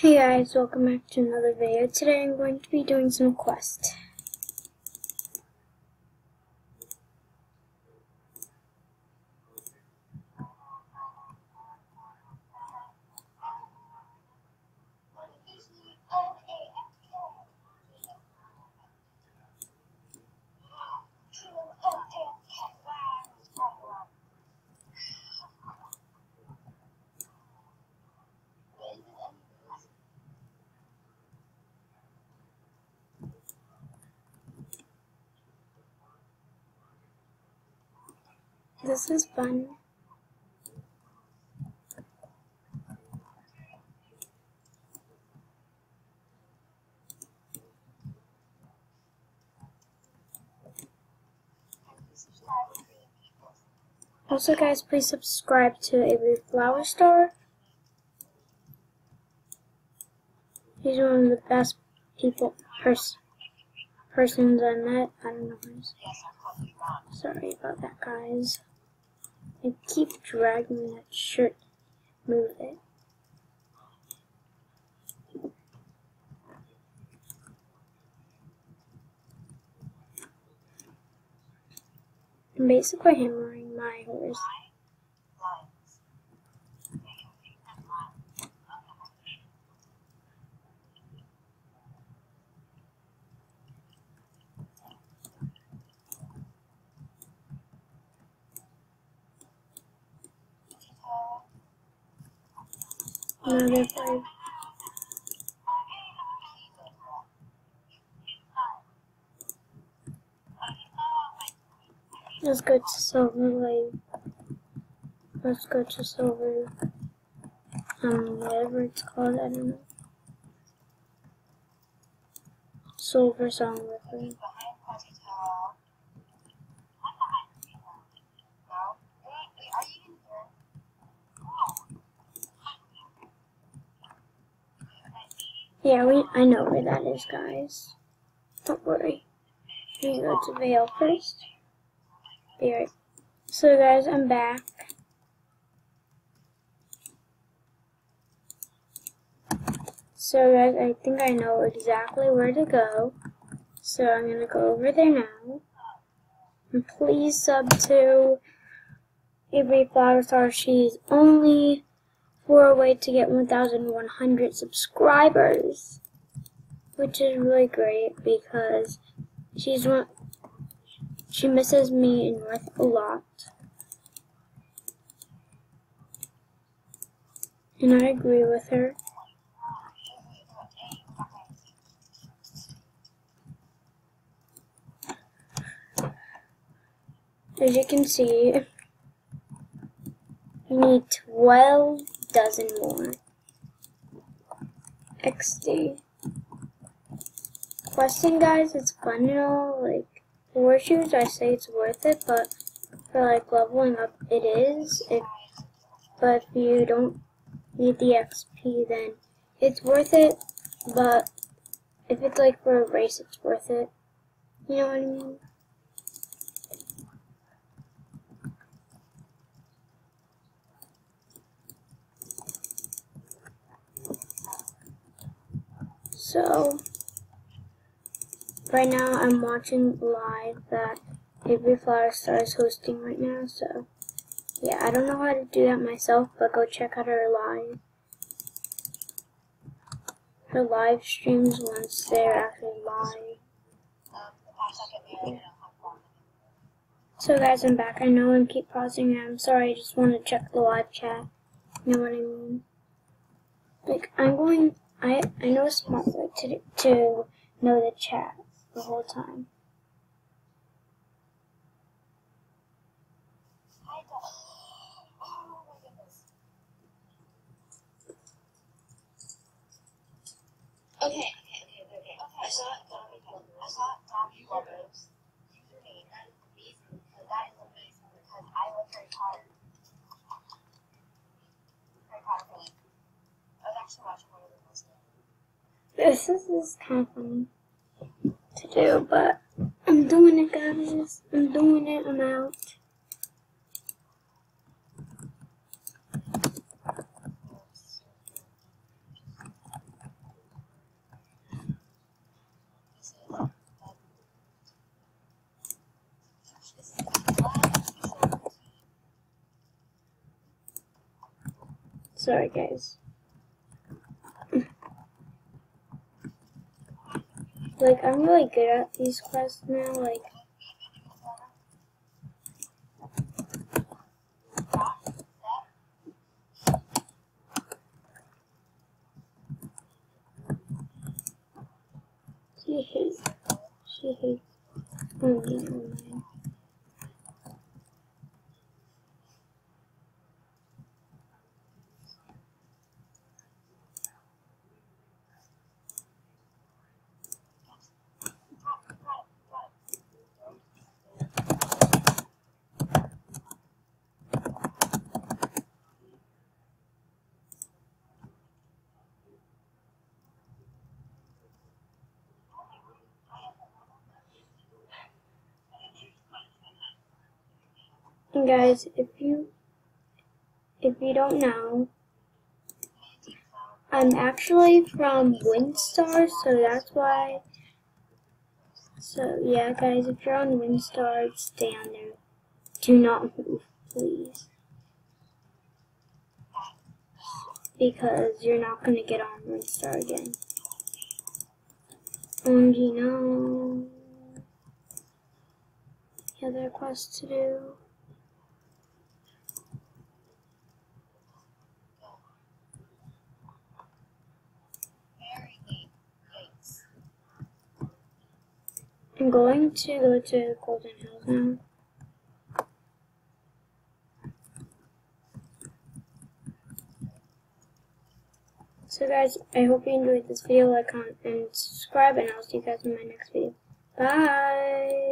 Hey guys, welcome back to another video. Today I'm going to be doing some quest. This is fun. Also guys, please subscribe to Avery Flower Store. He's one of the best people, pers persons I met. I don't know. Sorry about that, guys. I keep dragging that shirt. Move it. I'm basically hammering my horse. Another five. Let's go to Silver Lake. Let's go to Silver, um, whatever it's called, I don't know. Silver Song River. Yeah, we I know where that is, guys. Don't worry. We go to Vale first. Be right. So guys, I'm back. So guys, I think I know exactly where to go. So I'm gonna go over there now. And please sub to Avery Flower Star. She's only for a way to get 1,100 subscribers, which is really great because she's one. She misses me in North a lot, and I agree with her. As you can see, we need 12 dozen more. XD. Questing, guys, it's fun and all. Like, horseshoes, I say it's worth it, but for like leveling up, it is. But if you don't need the XP, then it's worth it. But if it's like for a race, it's worth it. You know what I mean? So, right now I'm watching live that Avery Flower Star is hosting right now, so yeah, I don't know how to do that myself, but go check out her live. Her live streams once they're actually live. So guys, I'm back. I know I'm keep pausing I'm sorry, I just want to check the live chat. You know what I mean? Like, I'm going I I know a smart to to know the chat the whole time. Okay, this. Is kind of fun to do, but I'm doing it, guys. I'm doing it. I'm out. Sorry, guys. Like, I'm really good at these quests now. Like, she hates, she hates, oh, never And guys, if you if you don't know, I'm actually from Windstar, so that's why. So yeah, guys, if you're on Windstar, stay on there. Do not move, please, because you're not gonna get on Windstar again. Um, OMG, no. Other quest to do. I'm going to go to Golden Hills now. So guys, I hope you enjoyed this video, like, comment, and subscribe, and I'll see you guys in my next video. Bye!